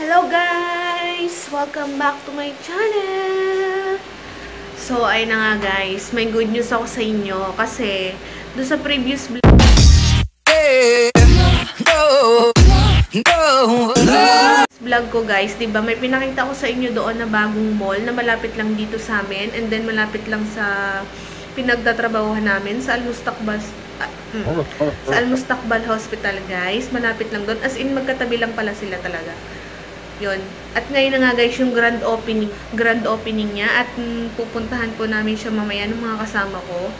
Hello guys! Welcome back to my channel! So, ay na nga guys, may good news ako sa inyo kasi do sa previous vlog vlog ko guys, 'di ba? May pinakita ko sa inyo doon na bagong mall na malapit lang dito sa amin and then malapit lang sa pinagtatrabahuhan namin sa Al-Mustaqbal ah, mm, sa Al-Mustaqbal Hospital guys. Malapit lang doon. As in magkatabi lang pala sila talaga. Yun. At ngayon na nga guys yung grand opening, grand opening niya at mm, pupuntahan po namin siya mamaya ng mga kasama ko.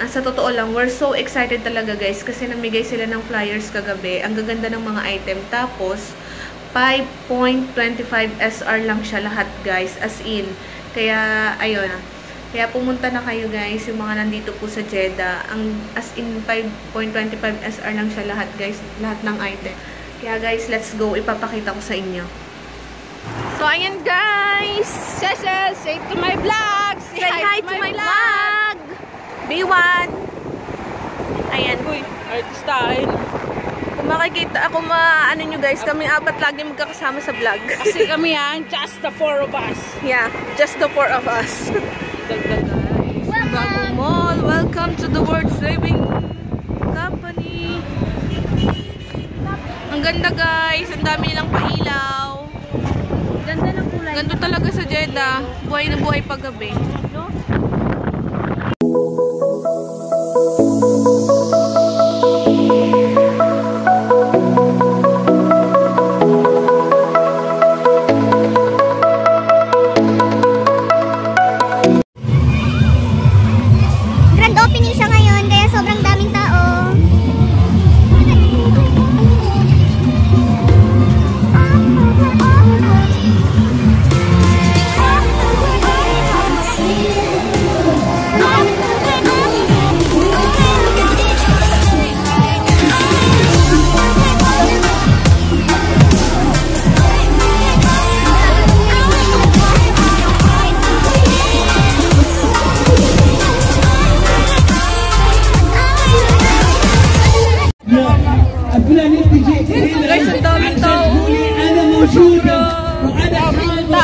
Ah, sa totoo lang, we're so excited talaga guys kasi namigay sila ng flyers kagabi. Ang gaganda ng mga item. Tapos, 5.25 SR lang siya lahat guys. As in. Kaya, ayun. Kaya pumunta na kayo guys, yung mga nandito po sa Jeddah. Ang, as in, 5.25 SR lang siya lahat guys. Lahat ng item. Kaya guys, let's go. Ipapakita ko sa inyo. So, ayan guys! Cecil, say to my vlog! Say hi to my vlog! B1! Ayan. Uy, artistahin. Kung makikita, ako ma, ano nyo guys, kami apat lagi magkakasama sa vlog. Kasi kami yan, just the four of us. yeah, just the four of us. Bagong mall, welcome to the World Saving Company. Ang ganda guys, ang dami nilang pailaw. Ganda talaga sa Jeddah. Buhay na buhay paggabi.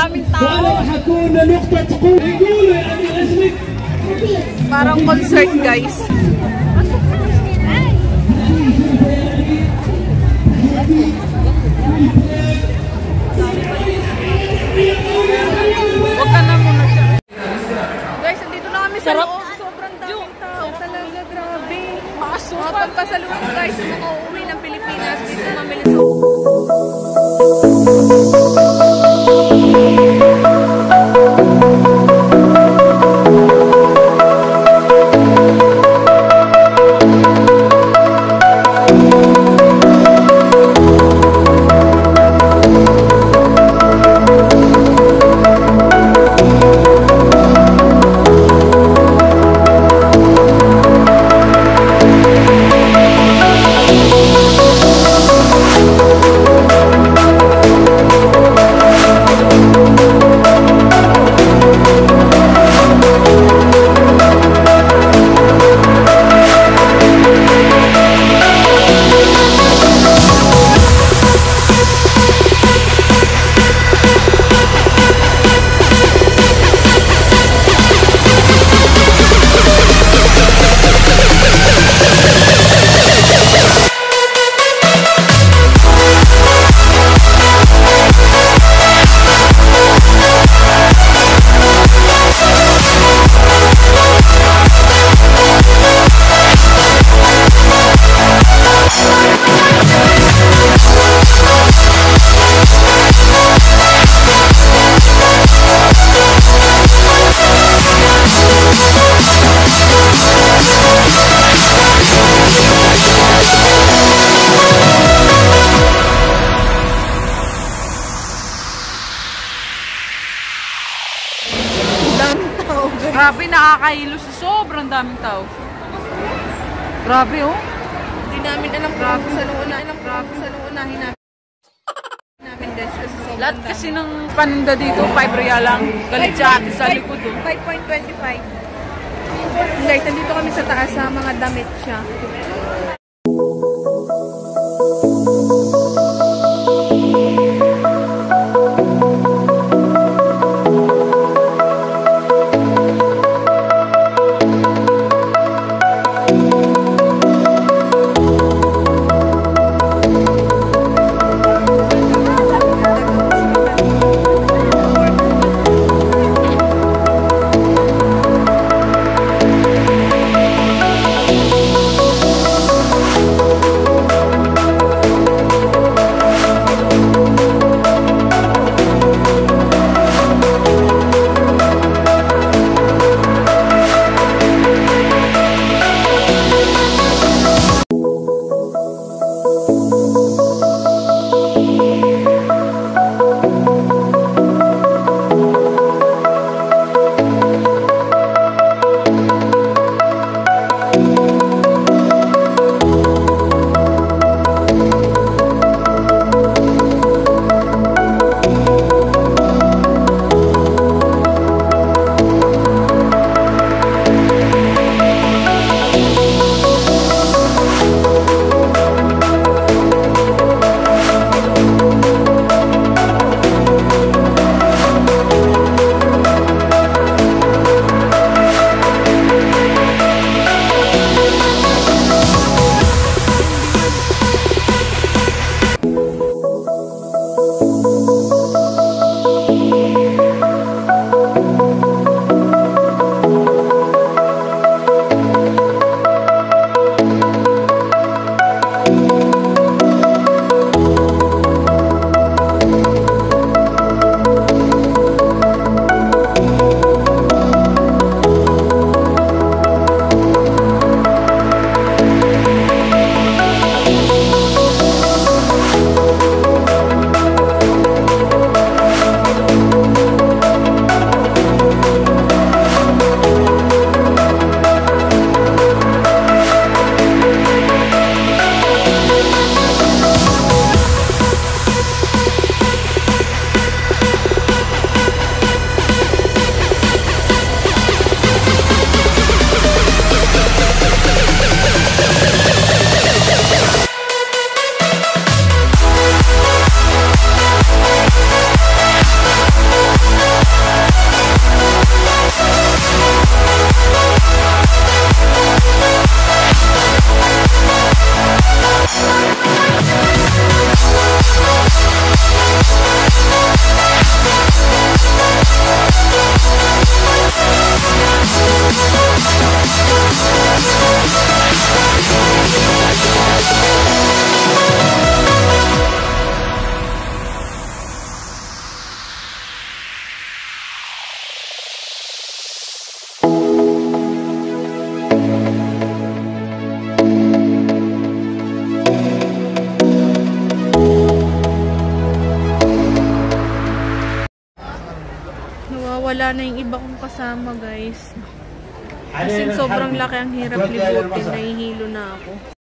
daming tao. Parang concert guys. Huwag na muna siya. Guys, andito na kami sa. Sobrang daming tao. Talaga, grabe. Pasok. Pagpasaluhan guys, makauwi ng Pilipinas. Dito mamili sa... Grabe, sa sobrang daming tao. Grabe, oh. Hindi namin alam kung sa nung una, alam kung sa nung unahin namin. namin guys kasi sobrang Lahat dami. kasi ng paninda dito, 5 real lang. Galit siya ate sa likod, oh. 5.25. Guys, nandito kami sa taas sa mga damit siya. Wala na yung iba kong kasama, guys. Kasi sobrang laki ang hirap libutin. Nahihilo na ako.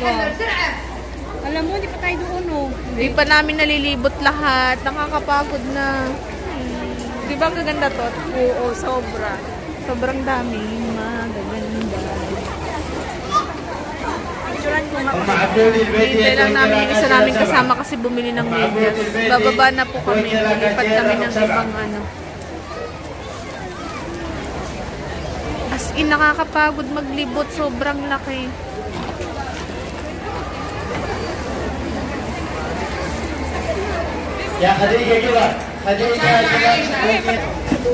Talaga. Alam mo, di pa tayo doon, oh. Hindi pa namin nalilibot lahat. Nakakapagod na. Di ba kaganda to? Oo, sobra. Sobrang dami. Magaganda. Picturean ko nga. Hintay lang namin yung isa namin kasama kasi bumili ng medyas. Bababa na po kami. Lipat kami ng ibang ano. As in, nakakapagod maglibot. Sobrang laki. या खदीजे किंवा खदीजे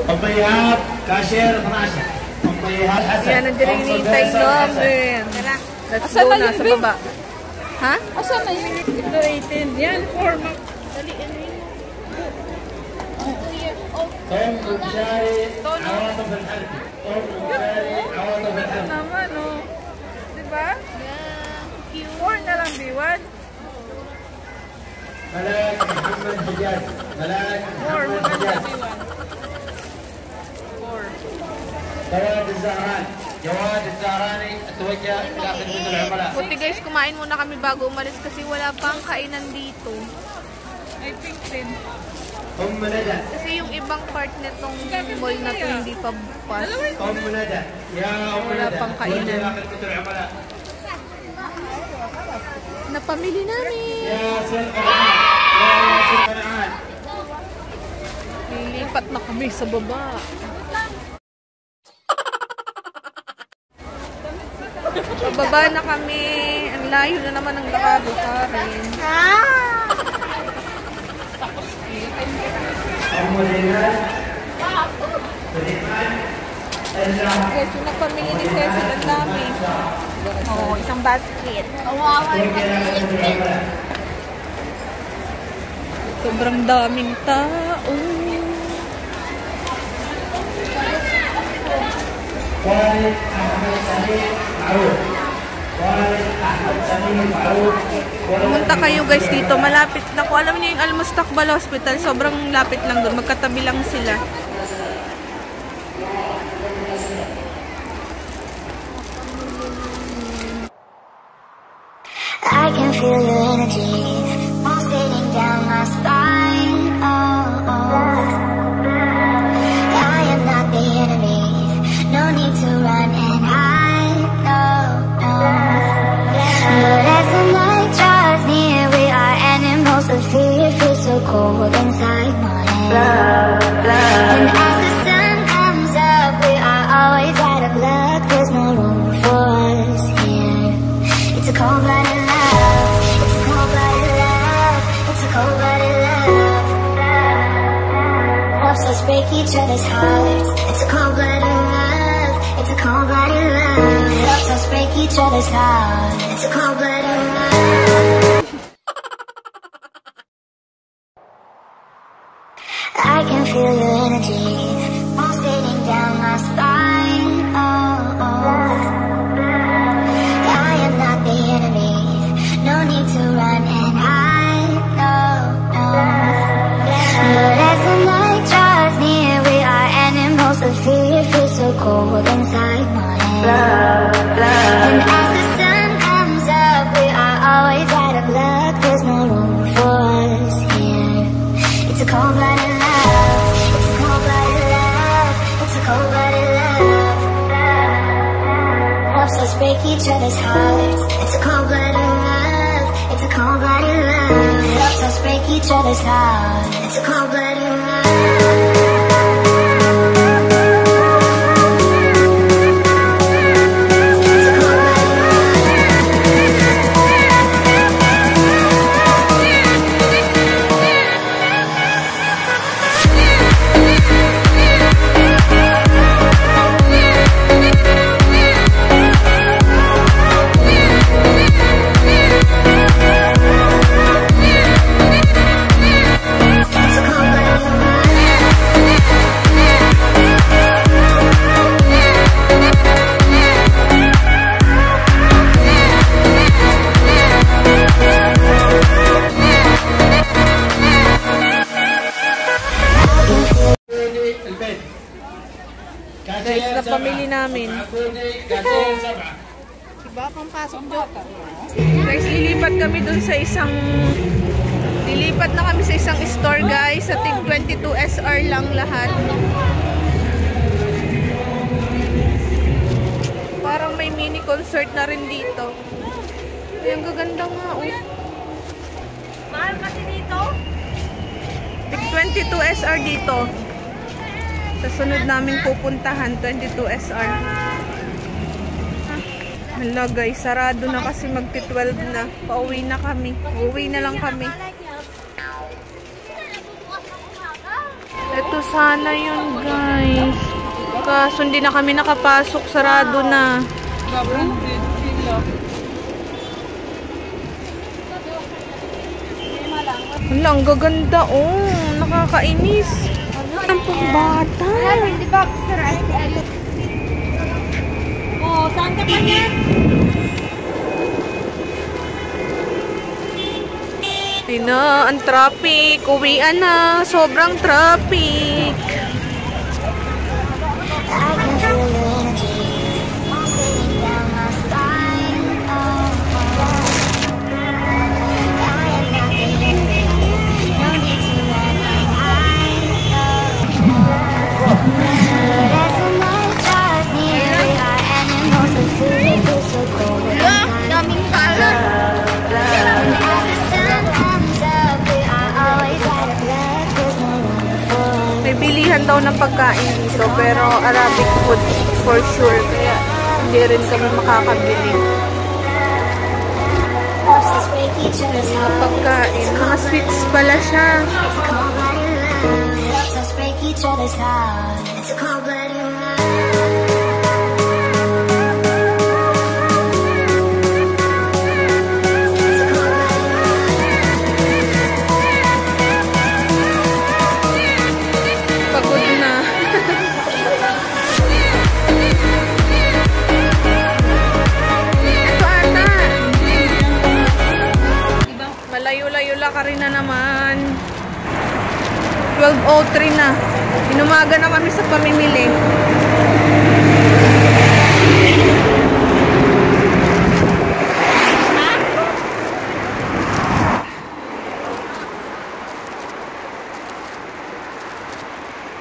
Pampayat, cashier, panasya. Pampayat, hasan. Yan, nandiyan na hinihintay Norm. Let's go na, sa baba. Ha? Asan na yun? Ito 18. Yan, forma. Daliin mo yun. Tom Kuchari, awat of an arti. Tom Kuchari, awat of an arti. Naman, no? Diba? Yeah. Four na lang, B1. Balak Muhammad Hijaz. Balak Muhammad Hijaz. Jawad Zahran. Jawad Zahrani atwajja ila khidmat al-umala. Buti guys, kumain muna kami bago umalis kasi wala pang kainan dito. I think then. Kasi yung ibang part na tong mall na to hindi pa bukas. Wala pang kainan na pamili namin. Lilipat na kami sa baba. Pababa na kami. Ang layo na naman ng lakabo ka rin. Ang ah! muli na. Eh, Guys, yung nagpamili ni Cecil, ang dami. Oo, isang basket. Sobrang daming tao. Pumunta kayo guys dito. Malapit na ko. Alam niyo yung Almustakbal Hospital. Sobrang lapit lang doon. Magkatabi lang sila. Energy each other's hearts. It's a cold-blooded love. It's a cold-blooded love. Helps us break each other's hearts. It's a cold-blooded love. Each other's hearts. It's a cold-blooded love. It's a cold-blooded love. Helps us break each other's hearts. It's a cold-blooded love. Isang... Lilipat na kami sa isang store guys. Sa tig 22 SR lang lahat. Parang may mini concert na rin dito. Ay, ang gaganda nga oh. Mahal kasi dito? Tig 22 SR dito. Sa sunod namin pupuntahan, 22 SR. Hala guys, sarado na kasi magti-12 na. Pauwi na kami. Uwi na lang kami. Ito sana yun guys. Kaso hindi na kami nakapasok. Sarado na. Hala, ang gaganda oh. Nakakainis. Ang pangbata. Oh, saan ka pa niya? Tina, ang traffic. Uwian na. Sobrang traffic. Pero Arabic food for sure. Kaya hindi rin kami makakabili. Hearts. Pagkain. Mga sweets pala siya. Us break each other's hearts.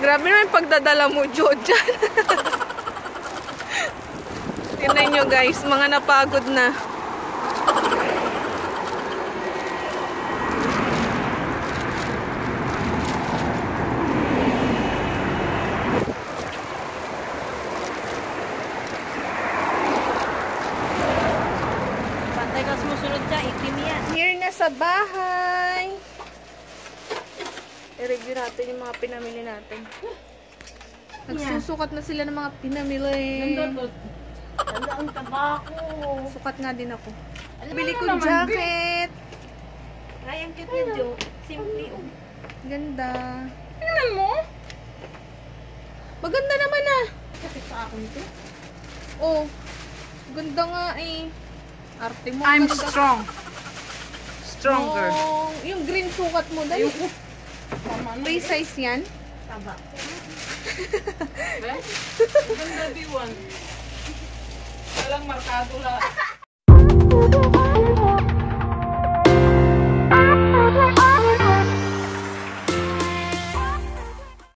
Grabe naman yung pagdadala mo, Jo, dyan. Tingnan nyo guys, mga napagod na. Pantay ka sumusunod siya, itim yan. Here na sa bahay. I-review natin yung mga pinamili natin. Nagsusukat na sila ng mga pinamili. Ganda ang tabako. Sukat nga din ako. Alam Bili ko jacket. Ay, ang cute niya, Jo. Simple, oh. Ganda. Tingnan mo. Maganda naman ah. Kapit sa akin ito. Oh. Ganda nga eh. Arte mo. I'm ganda. strong. Stronger. Oh, yung green sukat mo. Dali. Free size yan. Taba. Ganda di one. Walang markado lang.